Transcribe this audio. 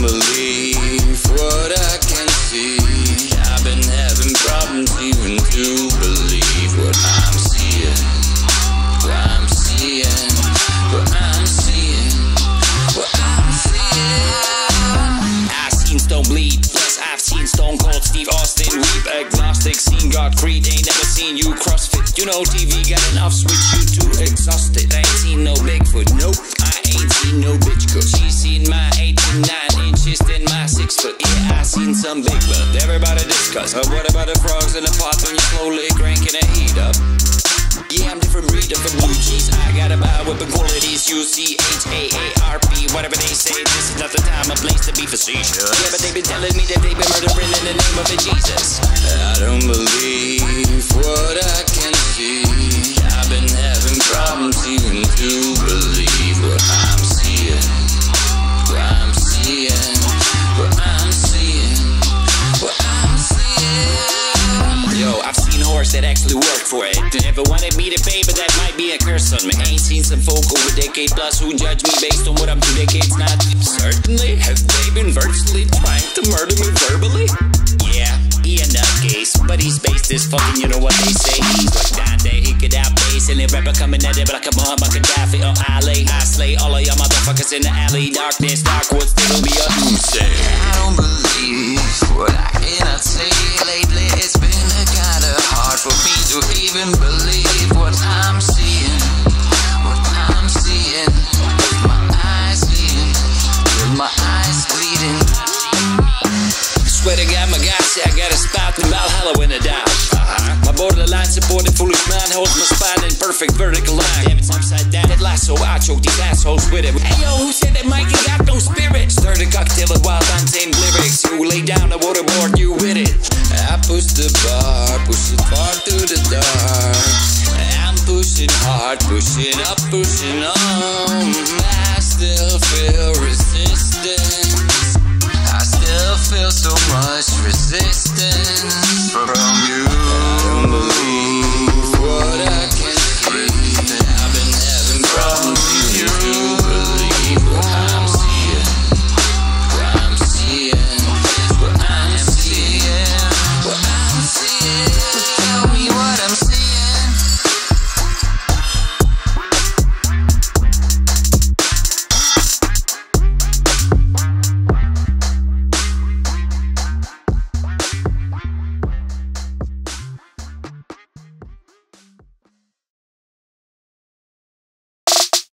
believe what I can see. I've been having problems even to believe what I'm seeing. What I'm seeing. What I'm seeing. What I'm seeing. I've seen Stone bleed, plus I've seen Stone Cold Steve Austin weep. Agnostic, seen God Creed, ain't never seen you CrossFit. You know TV got enough switch you too exhausted. Ain't 6 foot. Yeah, I seen some big blood. Everybody discuss. But what about the frogs in the pot when you slowly cranking the heat up? Yeah, I'm different breed of blue cheese. I got about weapon qualities. U C H A A R P. Whatever they say, this is not the time or place to be facetious. Yeah, but they've been telling me that they've been murdering That actually work for it. They Never wanted me to pay, but that might be a curse on me. Ain't seen some folk over decade plus who judge me based on what I'm two decades not. Certainly, have they been virtually trying to murder me verbally? Yeah, he a nutcase, but he's based this fucking, you know what they say. He's like Dante, he could outpace any rapper coming at it, but like a Muhammad Gaddafi or Ali. I slay all of y'all motherfuckers in the alley. Darkness, dark woods, it'll be a say. following it out. Uh-huh. My borderline supported foolish man holds my spine in perfect vertical line. Damn, it's upside down. That lasso, I choke these assholes with it. Hey yo, who said that Mikey got no spirit? Stir a cocktail of wild untamed lyrics. You lay down, I waterboard you with it. I push the bar, push it far through the dark. I'm pushing hard, pushing up, pushing on. I still feel resistance. I still feel so much resistance. From